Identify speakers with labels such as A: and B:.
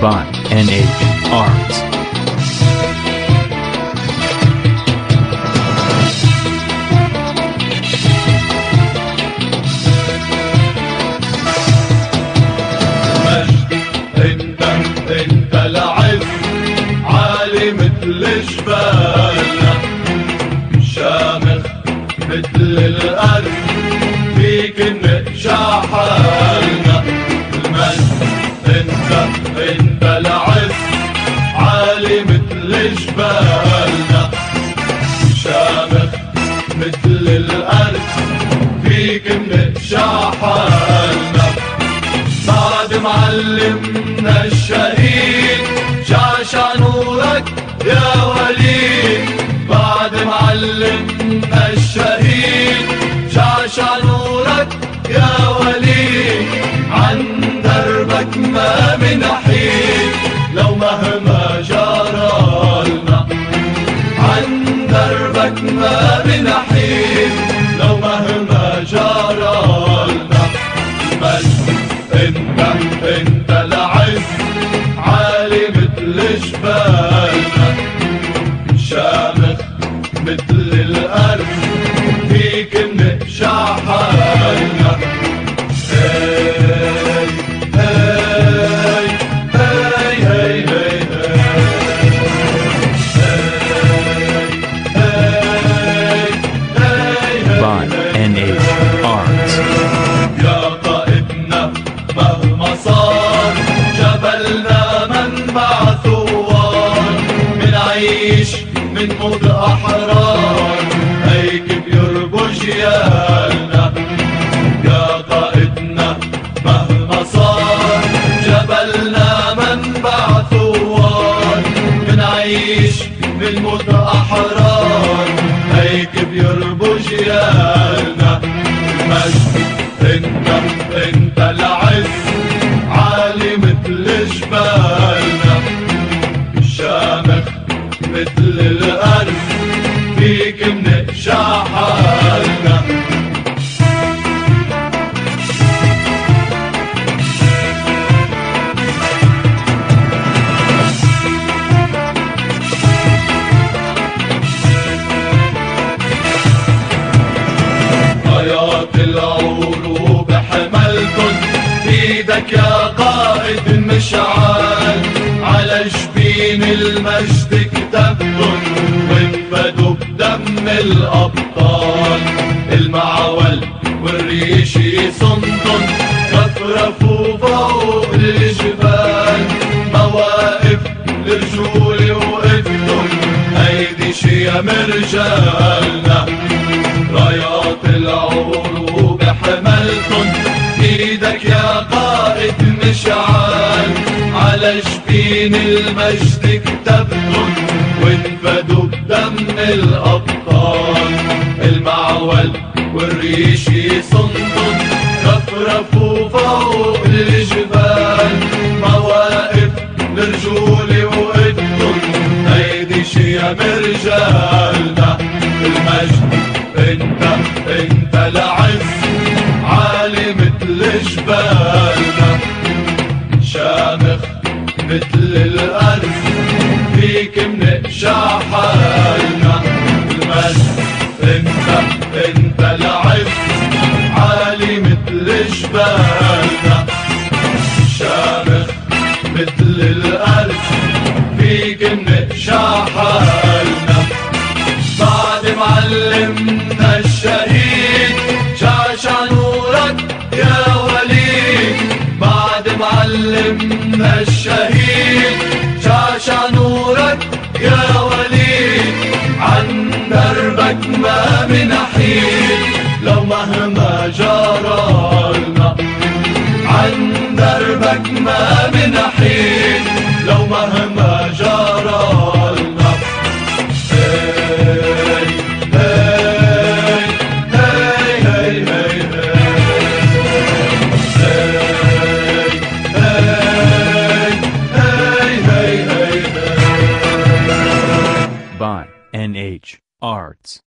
A: by NH Arts.
B: مثل الأرض فيك نقشع حالنا عالي مثل جبالنا شامخ مثل الأرض فيك نقشع حالنا بعد معلمنا الشهيد شعشع نورك يا وليد. بعد معلمنا الشهيد شعشع نورك يا وليد. عن دربك ما منحيد مثل الأرض فيك نقشع حالنا. من موت أحرار. هيك بيربو جيالنا يا قائدنا مهما صار جبلنا منبع ثوار منعيش من موت أحرار. هيك بيربو جيالنا المجد إنت إنت العز. عالي مثل جبالنا بيدك يا قائد مشعل. على جبين المجد كتبتن وانفدوا بدم الأبطال. المعول والريش صندن رفرفوا فوق الجبال. مواقف لرجول وقفتن هيدي شيم رجالنا رايات العروب مشعل على جبين المجد كتبتن وانفدوا بدم الأبطال. المعول والريش صندن رفرفوا فوق الجبال. مواقف لرجول وقفتن هيدي شيم رجالنا المجد انت انت العز فيك منقشع حالنا المجد انت انت العز عالي مثل جبالنا شامخ مثل الأرض فيك منقشع حالنا بعد معلمنا الشهيد شعشع نورك يا وليد. بعد معلمنا الشهيد قلبك ما من حين لو مهما جرى Arts.